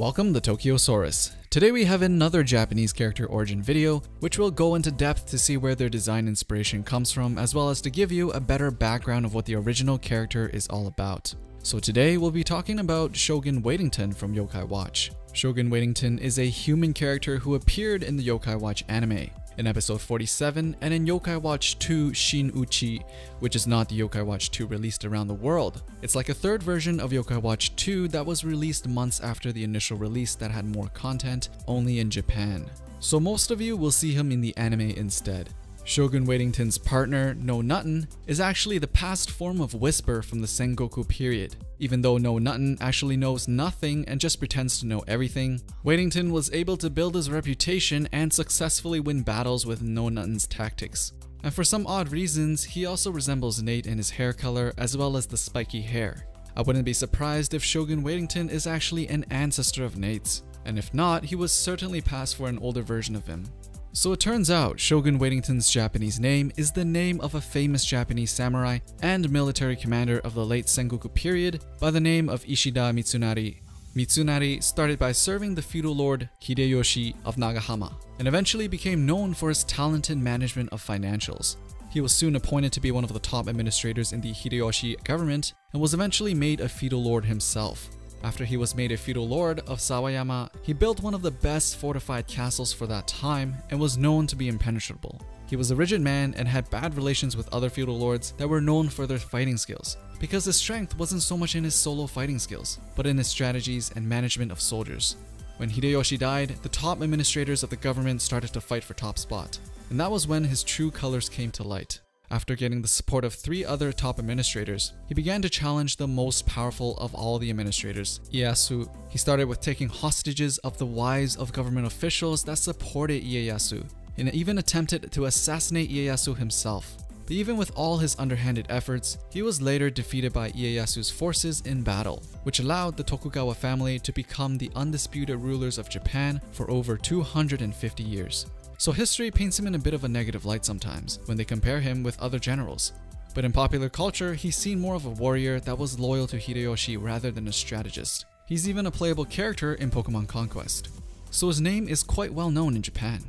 Welcome to Tokyosaurus. Today we have another Japanese character origin video, which will go into depth to see where their design inspiration comes from, as well as to give you a better background of what the original character is all about. So today we'll be talking about Shogun Waitington from Yokai Watch. Shogun Waitington is a human character who appeared in the Yokai Watch anime in episode 47 and in Yokai Watch 2 Shin Uchi, which is not the Yokai Watch 2 released around the world. It's like a third version of Yokai Watch 2 that was released months after the initial release that had more content, only in Japan. So most of you will see him in the anime instead. Shogun Waitington's partner, No Nutton, is actually the past form of Whisper from the Sengoku period. Even though No Nutton actually knows nothing and just pretends to know everything, Waitington was able to build his reputation and successfully win battles with No Nutton's tactics. And for some odd reasons, he also resembles Nate in his hair color as well as the spiky hair. I wouldn't be surprised if Shogun Waitington is actually an ancestor of Nate's, and if not, he was certainly passed for an older version of him. So it turns out Shogun Waitington's Japanese name is the name of a famous Japanese samurai and military commander of the late Sengoku period by the name of Ishida Mitsunari. Mitsunari started by serving the feudal lord Hideyoshi of Nagahama and eventually became known for his talented management of financials. He was soon appointed to be one of the top administrators in the Hideyoshi government and was eventually made a feudal lord himself. After he was made a feudal lord of Sawayama, he built one of the best fortified castles for that time and was known to be impenetrable. He was a rigid man and had bad relations with other feudal lords that were known for their fighting skills, because his strength wasn't so much in his solo fighting skills, but in his strategies and management of soldiers. When Hideyoshi died, the top administrators of the government started to fight for top spot, and that was when his true colors came to light. After getting the support of three other top administrators, he began to challenge the most powerful of all the administrators, Ieyasu. He started with taking hostages of the wives of government officials that supported Ieyasu, and even attempted to assassinate Ieyasu himself. But even with all his underhanded efforts, he was later defeated by Ieyasu's forces in battle, which allowed the Tokugawa family to become the undisputed rulers of Japan for over 250 years. So history paints him in a bit of a negative light sometimes when they compare him with other generals. But in popular culture, he's seen more of a warrior that was loyal to Hideyoshi rather than a strategist. He's even a playable character in Pokemon Conquest. So his name is quite well known in Japan.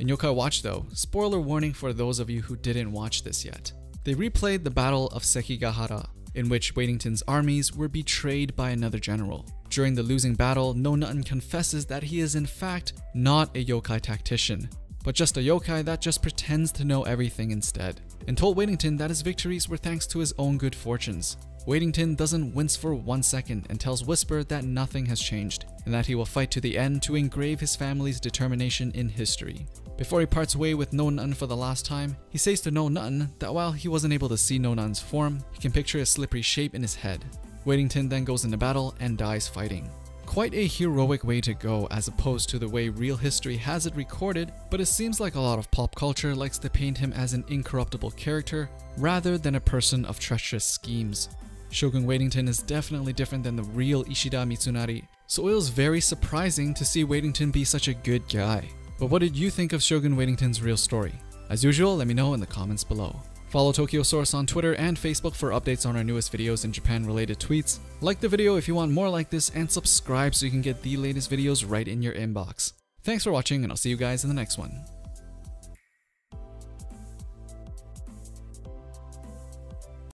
In Yokai Watch though, spoiler warning for those of you who didn't watch this yet. They replayed the Battle of Sekigahara, in which Waitington's armies were betrayed by another general. During the losing battle, No Nutton confesses that he is in fact not a yokai tactician, but just a yokai that just pretends to know everything instead, and told Waitington that his victories were thanks to his own good fortunes. Waitington doesn't wince for one second and tells Whisper that nothing has changed, and that he will fight to the end to engrave his family's determination in history. Before he parts way with No Nutton for the last time, he says to No Nutton that while he wasn't able to see No Nutton's form, he can picture a slippery shape in his head. Waitington then goes into battle and dies fighting. Quite a heroic way to go as opposed to the way real history has it recorded, but it seems like a lot of pop culture likes to paint him as an incorruptible character rather than a person of treacherous schemes. Shogun Waitington is definitely different than the real Ishida Mitsunari, so it was very surprising to see Waitington be such a good guy. But what did you think of Shogun Waitington's real story? As usual, let me know in the comments below. Follow Tokyosaurus on Twitter and Facebook for updates on our newest videos and Japan related tweets. Like the video if you want more like this and subscribe so you can get the latest videos right in your inbox. Thanks for watching and I'll see you guys in the next one.